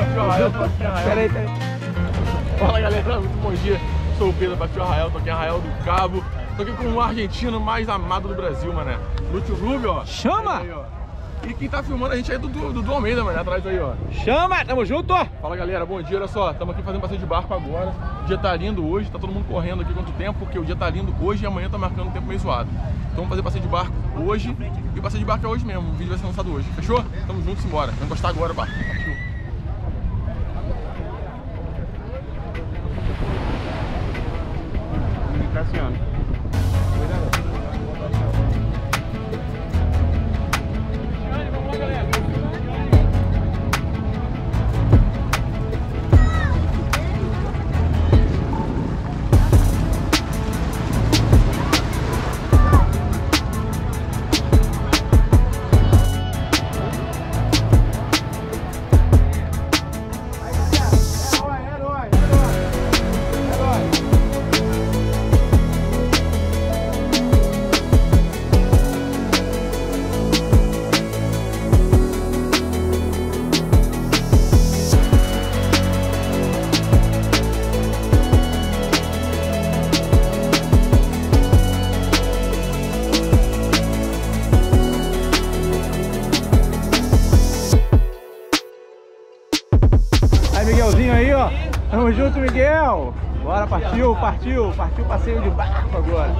Tô aqui. Peraí, peraí. Fala galera, muito bom dia. Sou o Pedro Partiu Arraial, tô aqui em Arraial do Cabo. Tô aqui com o argentino mais amado do Brasil, mané. Lúcio Rubio, ó. Chama! Aí, ó. E quem tá filmando a gente aí é do Dudu Almeida, mané, atrás aí, ó. Chama, tamo junto! Fala galera, bom dia, olha só, estamos aqui fazendo passeio de barco agora. O dia tá lindo hoje, tá todo mundo correndo aqui quanto tempo, porque o dia tá lindo hoje e amanhã tá marcando um tempo meio zoado. Então vamos fazer passeio de barco hoje e o passeio de barco é hoje mesmo, o vídeo vai ser lançado hoje, fechou? Tamo juntos, embora. Vamos gostar agora, barco. Partiu. Bora, partiu, partiu, partiu passeio de barco agora.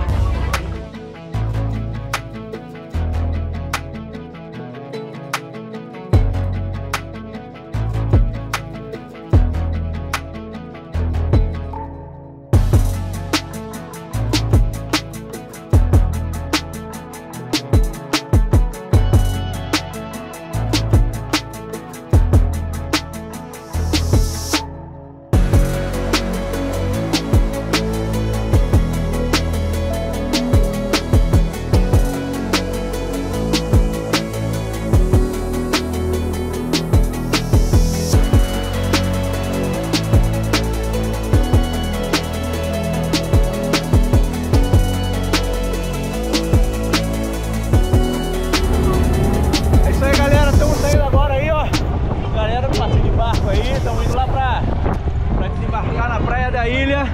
Da ilha.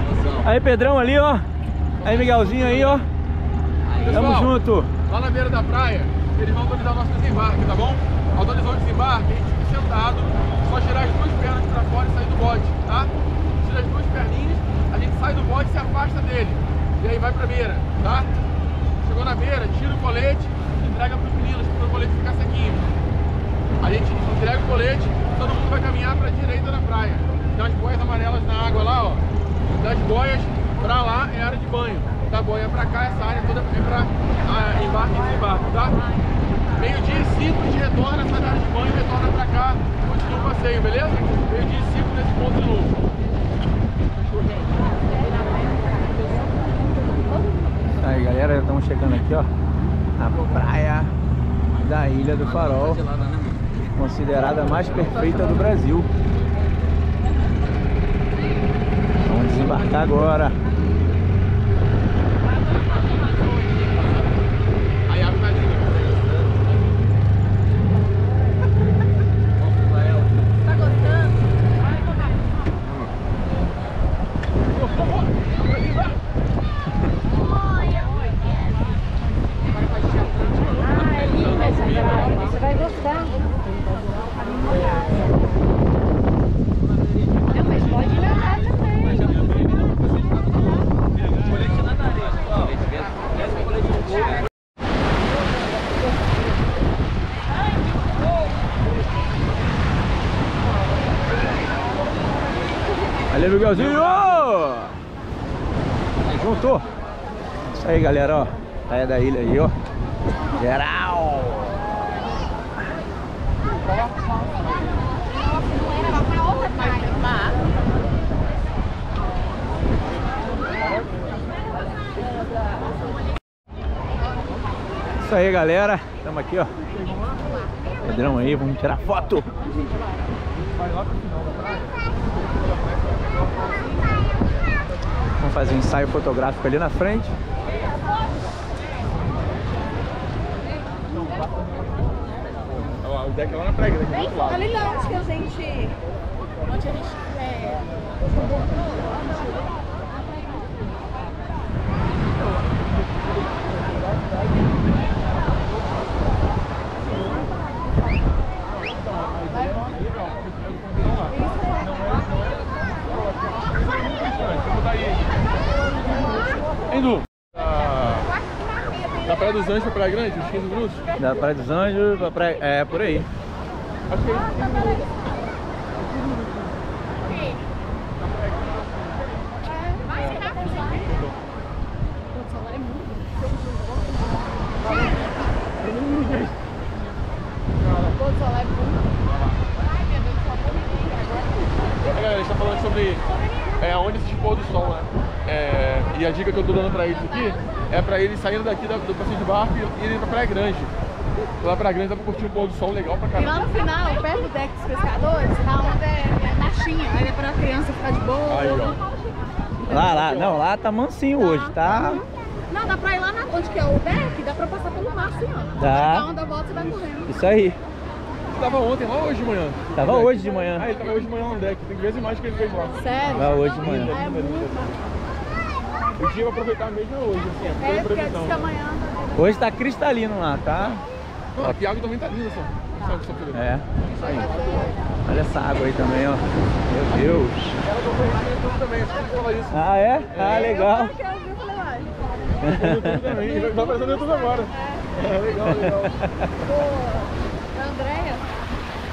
Aí, Pedrão ali, ó. Aí, Miguelzinho aí, ó. Tamo Pessoal, junto. Lá na beira da praia, eles vão autorizar o nosso desembarque, tá bom? Autorizou o desembarque, a gente fica sentado, só tirar as duas pernas pra fora e sair do bote, tá? Tira as duas perninhas, a gente sai do bote e se afasta dele. E aí vai pra beira, tá? Chegou na beira, tira o colete, entrega pros meninos, para o colete ficar sequinho. A gente entrega o colete, todo mundo vai caminhar pra direita da praia. Tem umas boias amarelas na água lá, ó. Das boias pra lá é área de banho. Da boia pra cá, essa área toda é pra ah, embarque e desembarque, tá? Meio-dia e cinco a gente retorna essa área de banho, retorna pra cá, continua o passeio, beleza? Meio-dia e cinco nesse ponto de novo. Aí, galera, estamos chegando aqui, ó. Na praia da Ilha do Farol. Considerada a mais perfeita do Brasil. Vamos desembarcar agora. Aí abre na linha. Tá gostando? Ah, é linda essa praia. Você vai gostar. Não, mas pode nadar também. Valeu, Miguelzinho! Juntou! Isso aí, galera, ó. Praia da ilha aí, ó. Geral! Isso aí, galera. Estamos aqui, ó. Pedrão aí, vamos tirar foto. Vamos fazer um ensaio fotográfico ali na frente. O deck é lá na praia, daqui do outro lado. Ali não, acho que a gente Onde a gente é, Hein, Du? Da, da Praia dos Anjos pra Praia Grande, uns 15 minutos? Da Praia dos Anjos pra praia. É, por aí. Acho que é. O. O galera, a gente tá falando sobre é, onde assistir o pôr do sol, né? É, e a dica que eu tô dando pra eles aqui é pra eles saindo daqui da- do passeio de barco e irem pra Praia Grande. Lá pra Praia Grande dá pra curtir um pôr do sol legal pra E lá caramba. no final, perto do deck dos pescadores, a onda é, é baixinha. Aí é pra criança ficar de boa. Aí, ó. Lá, lá. Não, lá tá mansinho hoje, tá? Não, dá pra ir lá na, onde que é o deck, dá pra passar pelo mar assim, ó. Dá. A onda volta, você vai correndo. Isso aí. Você tava ontem lá ou hoje de manhã? Tava hoje de manhã. Ah, ele tava hoje de manhã no deck. Tem que ver as imagens que ele fez lá. Sério? Vai hoje de manhã. É muito. O dia vai aproveitar mesmo é hoje, assim, É, pela porque previsão. diz que amanhã... Hoje tá cristalino lá, tá? Não, a água também tá linda, só. Pra É. Isso aí. Olha essa água aí também, ó. Meu Deus. Ela tô conhecendo YouTube também, eu sempre falar isso. Ah, é? Ah, legal. Eu eu falei. No YouTube também, vai aparecer no YouTube agora. É, legal, legal. O Andréia,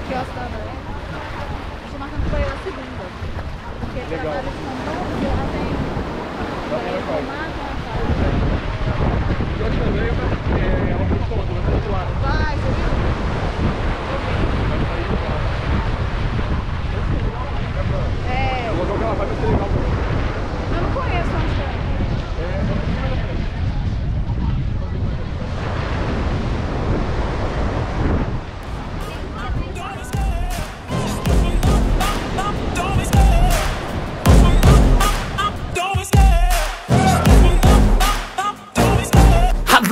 que gosta da Andréia, estou marcando pra na segunda. Porque ele Legal. trabalha de É, O local que ela vai vai ser legal também. eu não conheço onde é. I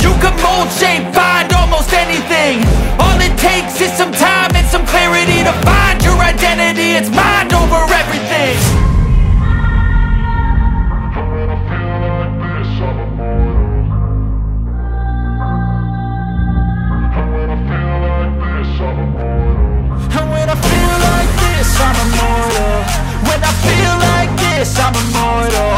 You can mold, shape, find almost anything. All it takes is some time and some clarity To find your identity, it's mind over everything. And when I feel like this, I'm immortal. When I feel like this, I'm immortal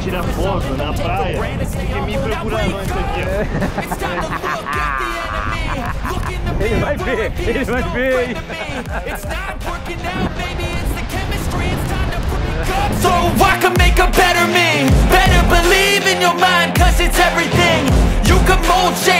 tirar foto na praia e me procurando antes aqui. ele vai ver, ele vai ver. so I can make a better me Better believe in your mind Cause it's everything You can mold shape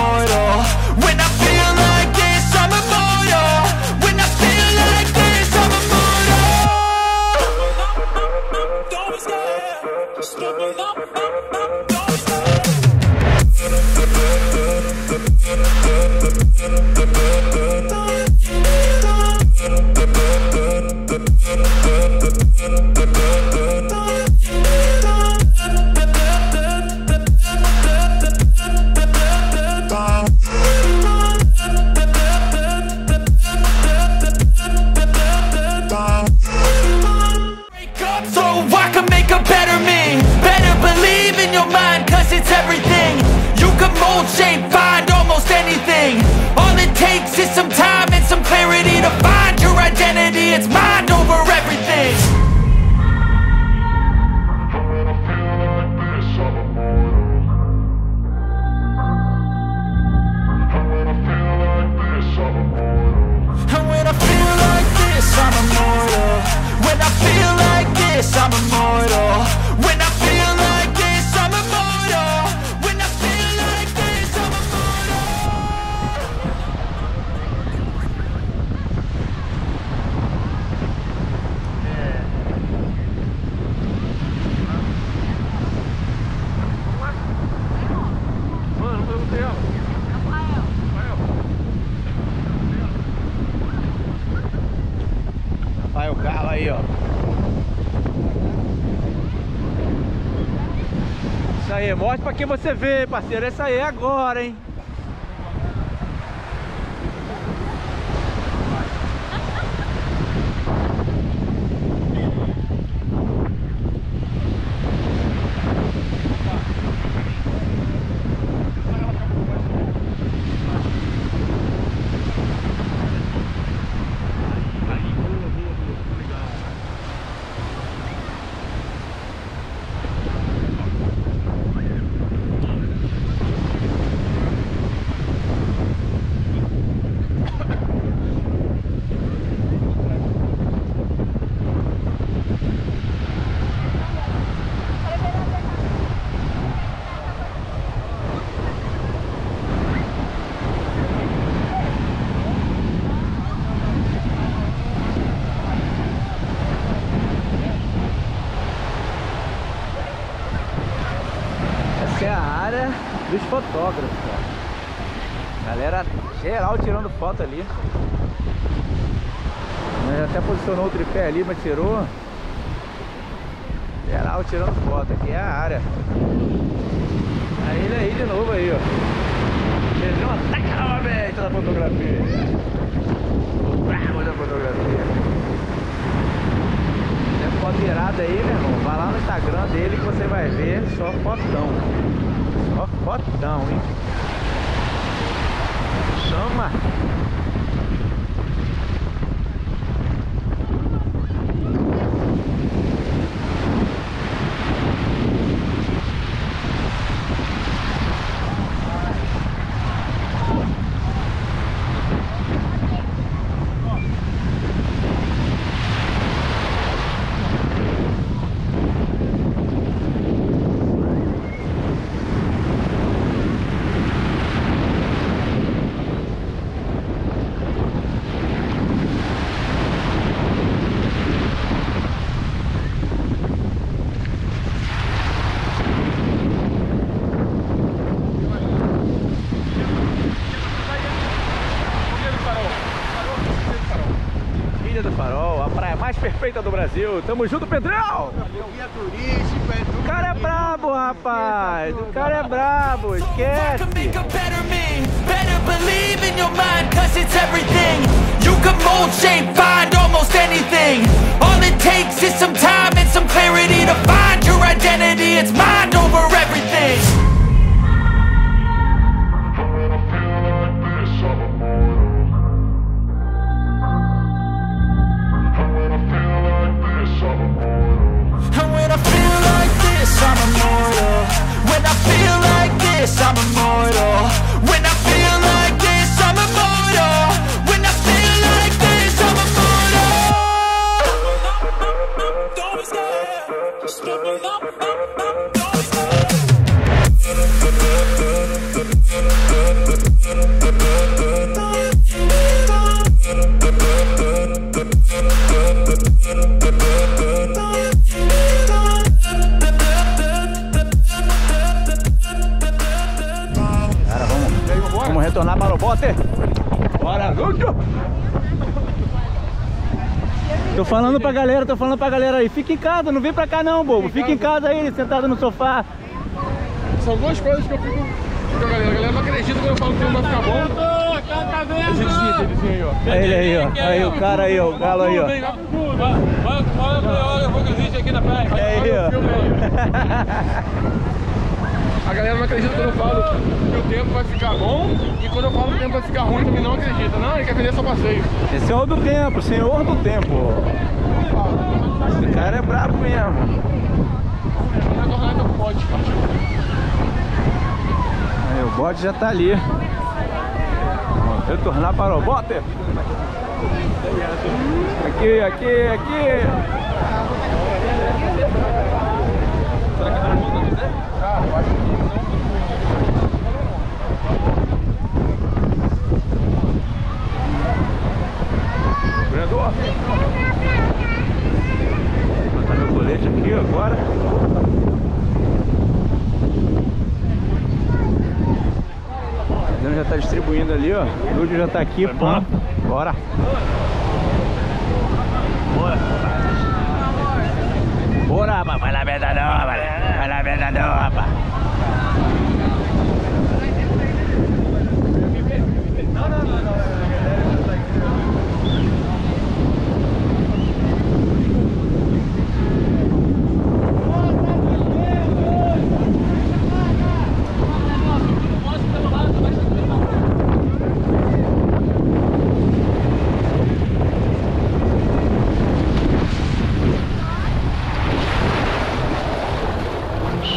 shape, find almost anything. All it takes is some time and some clarity to find your identity, it's mine que você vê, parceiro. Essa aí é agora, hein? Tirando foto ali. Até posicionou o tripé ali, mas tirou. Geral tirando foto, aqui é a área. Ele aí de novo aí, ó. Pedrão ataca novamente da fotografia. O bravo da fotografia. É foto irada aí, meu irmão. Vai lá no Instagram dele que você vai ver só fotão. Só fotão, hein? Chama! Brasil. Tamo junto, Pedrão! O cara é brabo, rapaz. O cara é brabo, esquece. make a better me falando pra galera, tô falando pra galera aí, fica em casa, não vem pra cá não, bobo. Fica em casa aí, sentado no sofá. São duas coisas que eu fico com a galera. A galera não acredita quando eu falo que o tempo vai ficar bom. Esse desvio, esse desvio aí, ó. Aí ele aí, ó. Aí o cara aí, ó, o galo aí, ó. Vai vai. Vai, vou que existe aqui na praia. Vai, Aí, ó. filme. A galera não acredita quando eu falo que o tempo vai ficar bom e quando eu falo que o tempo vai ficar ruim também não acredita. Não, ele quer vender só passeio. Esse é o do tempo, senhor do tempo. Esse cara é brabo mesmo. Aí, o bote já tá ali. Vamos retornar para o bote. Aqui, aqui, aqui. Vereador. Vou botar meu colete aqui agora. O Adriano já tá distribuindo ali, ó. O Lúdio já tá aqui. Bora. Bora. Bora, rapaz. Vai lá, merda não, rapaz. Vai lá, merda não, rapaz.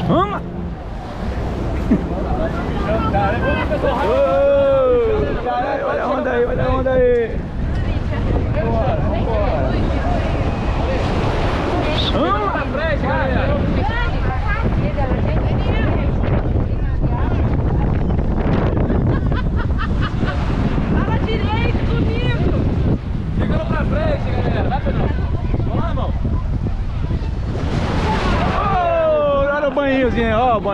Chama! Ô, caralho, olha a onda aí, olha a onda aí. Vambora, vambora. Chama! Fala direito comigo! Ficando pra frente, galera. Vai, Pedrão. Vamos lá, irmão. Ô, olha o banheiro.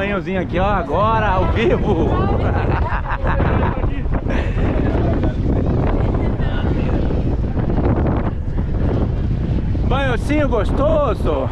Banhozinho, aqui, ó, agora, ao vivo. Banhozinho gostoso.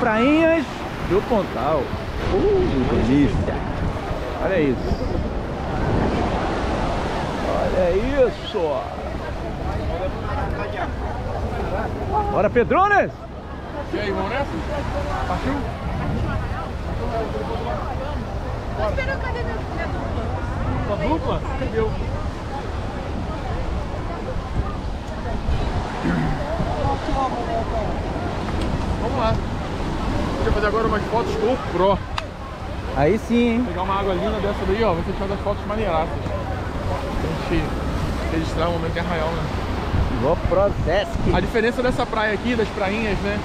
Prainhas do Pontal. Uh, delícia! Olha isso! Olha isso! Bora, Pedrones! E aí, vamos nessa? Partiu? Tô esperando cadê minha, dupla? Sua dupla? Entendeu? Vamos lá. Vou fazer agora umas fotos com o Pro. Aí sim, hein? Pegar uma água linda dessa daí, ó. Você faz as fotos maneiraças. Pra gente registrar o momento em Arraial, né? Vou pro Sesc. A diferença dessa praia aqui, das prainhas, né?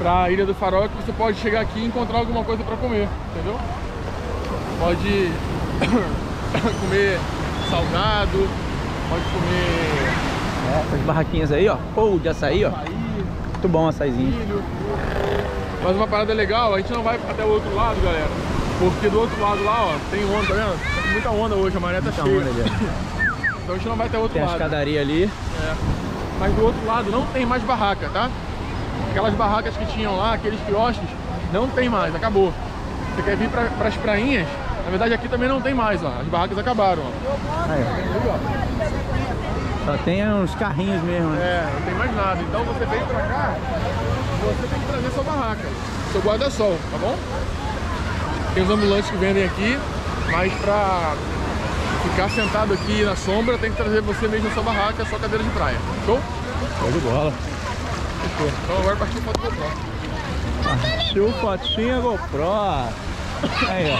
Pra Ilha do Farol é que você pode chegar aqui e encontrar alguma coisa pra comer, entendeu? Pode comer salgado, pode comer Essas barraquinhas aí, ó. Ou de açaí, ó. açaí, Muito bom açaizinho. milho. Mas uma parada legal, a gente não vai até o outro lado, galera. Porque do outro lado lá, ó, tem onda, tá vendo? Com muita onda hoje, a maré tá Muita cheia. onda ali. Então a gente não vai até o outro Tem a lado. escadaria ali. É. Mas do outro lado não tem mais barraca, tá? Aquelas barracas que tinham lá, aqueles quiosques, não tem mais, acabou. Você quer vir para as prainhas? Na verdade aqui também não tem mais, ó. As barracas acabaram, ó. Aí, ó. Aí, ó. Só tem uns carrinhos mesmo, né? É, não tem mais nada. Então você vem pra cá, você tem que trazer sua barraca, seu guarda-sol, tá bom? Tem os ambulantes que vendem aqui, mas pra ficar sentado aqui na sombra, tem que trazer você mesmo sua barraca, sua cadeira de praia. Show? Show de bola. Então agora partiu foto GoPro. Partiu fotinha GoPro. Aí, ó.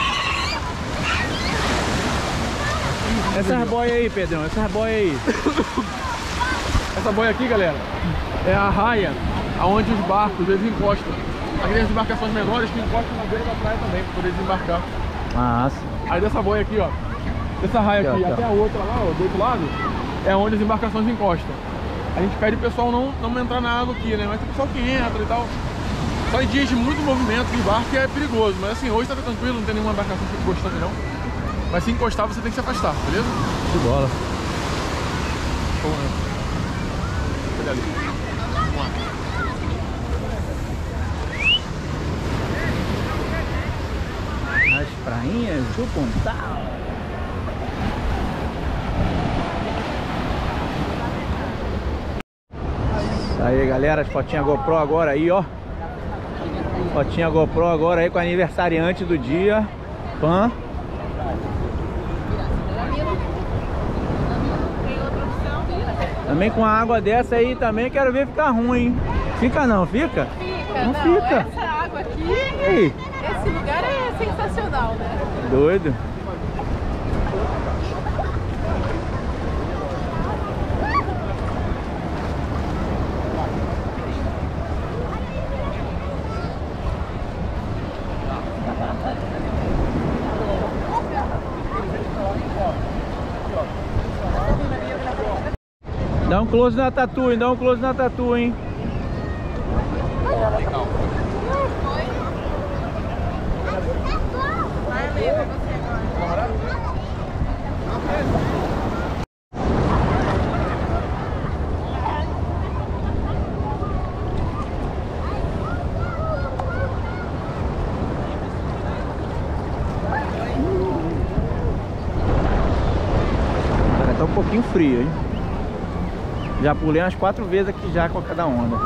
Essas boias aí, Pedrão, essas boias aí. Essa boia aqui, galera, é a raia aonde os barcos eles encostam. Aqui tem as embarcações menores que encostam na beira da praia também, para poder desembarcar. Massa. Aí dessa boia aqui, ó, dessa raia Aqui, aqui ó. até a outra lá, ó, do outro lado, é onde as embarcações encostam. A gente pede o pessoal não, não entrar na água aqui, né? Mas tem pessoal que entra e tal. Só em dias de muito movimento de barco é perigoso. Mas assim, hoje tá tranquilo, não tem nenhuma embarcação que encostando não. Mas se encostar, você tem que se afastar, beleza? De bola. Show, né? Olha ali. Vamos lá. As prainhas do Pontal. Isso aí, galera, as fotinhas GoPro agora aí, ó. Fotinha GoPro agora aí com aniversariante do dia. Pan. Também com a água dessa aí também quero ver ficar ruim. hein? Fica não, fica? Fica, Não não, fica. essa água aqui, E Doido. Dá um close na tatu, hein? Dá um close na tatu, hein? Um pouquinho frio, hein? Já pulei umas quatro vezes aqui já com cada onda.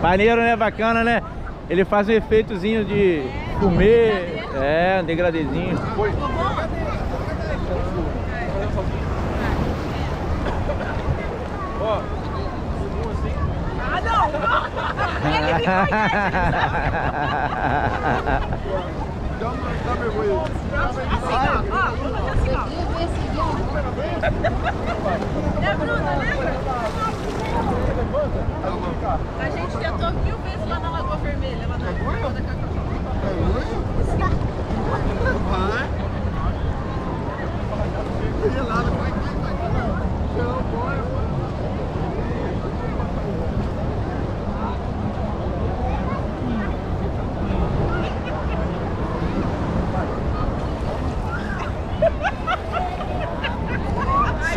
Maneiro, né? Bacana, né? Ele faz um efeitozinho de comer. É, um degradezinho. Ó, Ah, não! Ele me A gente tentou mil vezes lá na Lagoa Vermelha, lá na Lagoa da Cacau. É ruim? Vai. Gelada.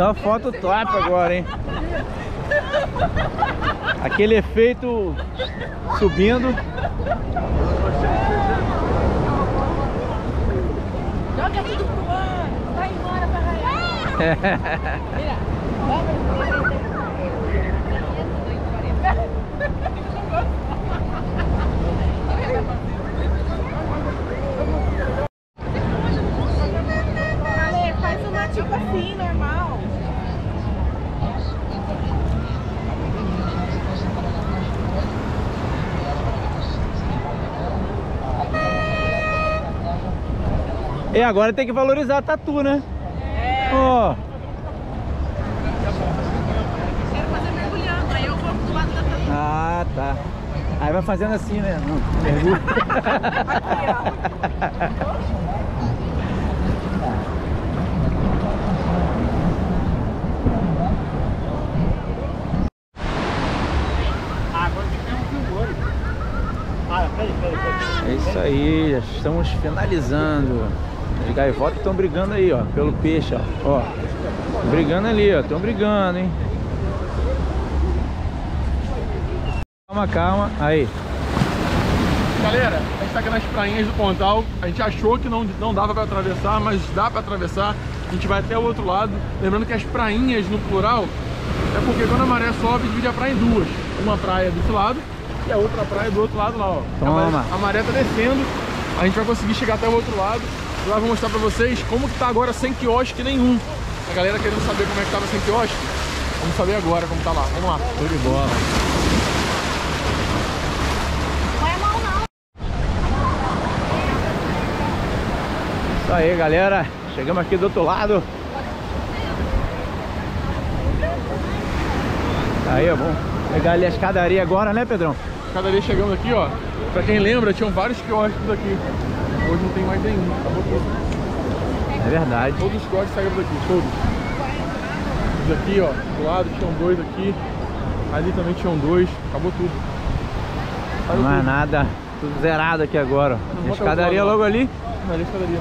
Só foto top agora, hein? Aquele efeito subindo. Joga tudo pro ar. Vai embora pra raiar. E agora tem que valorizar a tatu, né? Ó, Quero fazer mergulhando, aí eu vou do lado da tatu. Ah, tá. Aí vai fazendo assim, né? Não, mergulho. É isso aí, já estamos finalizando. Os gaivotas estão brigando aí, ó, pelo peixe, ó. ó. Brigando ali, ó, estão brigando, hein? Calma, calma. Aí. Galera, a gente tá aqui nas prainhas do Pontal. A gente achou que não, não dava pra atravessar, mas dá pra atravessar. A gente vai até o outro lado. Lembrando que as prainhas no plural é porque quando a maré sobe, divide a praia em duas. Uma praia desse lado e a outra praia do outro lado lá, ó. A Toma. maré, a maré tá descendo. A gente vai conseguir chegar até o outro lado. Lá vou mostrar pra vocês como que tá agora sem quiosque nenhum. A galera querendo saber como é que tava sem quiosque. Vamos saber agora como tá lá. Vamos lá. Show de bola. Isso aí, galera. Chegamos aqui do outro lado. Aí, ó, vamos pegar ali a escadaria agora, né, Pedrão? Escadaria chegando aqui, ó. Pra quem lembra, tinham vários quiosques aqui. Hoje não tem mais nenhum. Acabou tudo. É verdade. Todos os quiosques saíram daqui, todos. Os aqui, ó, do lado tinham dois aqui. Ali também tinham dois. Acabou tudo. Saiu Não é nada. Tudo zerado aqui agora. A escadaria logo ali. Não, ali é a escadaria.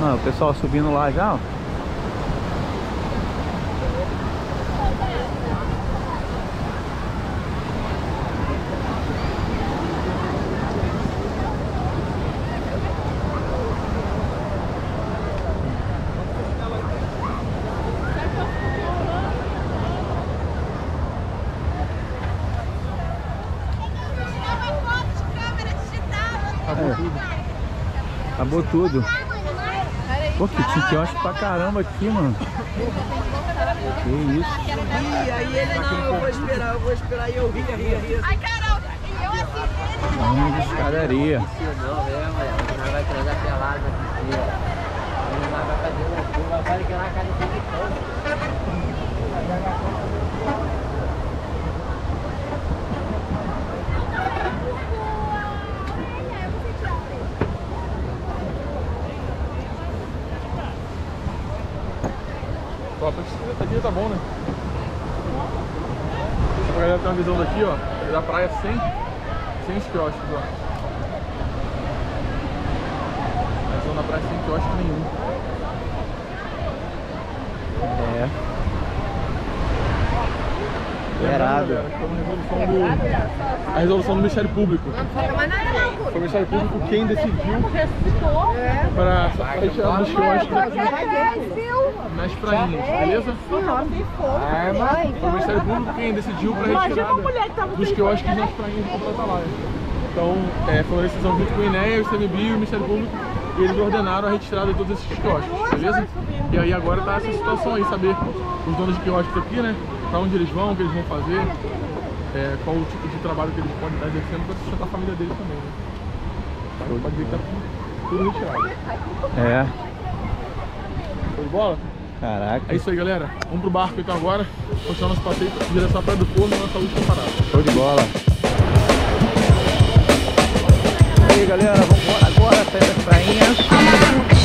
Não, o pessoal subindo lá já, ó. Acabou É. tudo. Acabou tudo. Pô, que tinha quiosque pra caramba aqui, mano. Que isso. E aí ele, não, eu vou esperar, eu vou esperar. E eu ria, ria, ria. Ai, Carol, e eu assim. Vamos de escadaria. Não, mesmo, Nós vai transar pelado aqui. Vai fazer loucura, vai que lá a cara de todo. Ó, pra aqui tá bom, né? Pra galera ter uma visão daqui, ó. Da praia sem, sem os quiosques, ó. A visão da praia sem quiosque nenhum. É. Lembrando, Zerado. galera, que foi uma resolução do, a resolução do Ministério Público. Foi o Ministério Público quem decidiu para para retirar dos quiosques nas prainhas, beleza? Foi o Ministério Público quem decidiu para retirada dos quiosques nas prainhas de Completa Laia. Então, é, foi uma decisão junto com o INEA, o ICMBio e o Ministério Público e eles ordenaram a retirada de todos esses quiosques, beleza? E aí agora tá essa situação aí, saber os donos de quiosques aqui, né? Pra onde eles vão, o que eles vão fazer, é, qual o tipo de trabalho que eles podem estar exercendo para sustentar a família deles também, né? Mas pode ver que tá tudo, tudo retirado. É. Show de bola? Caraca. É isso aí, galera. Vamos pro barco então agora. Continuar nosso passeio em direção à Praia do Forno, nossa última parada. Show de bola. E aí, galera, vamos embora agora até as prainhas.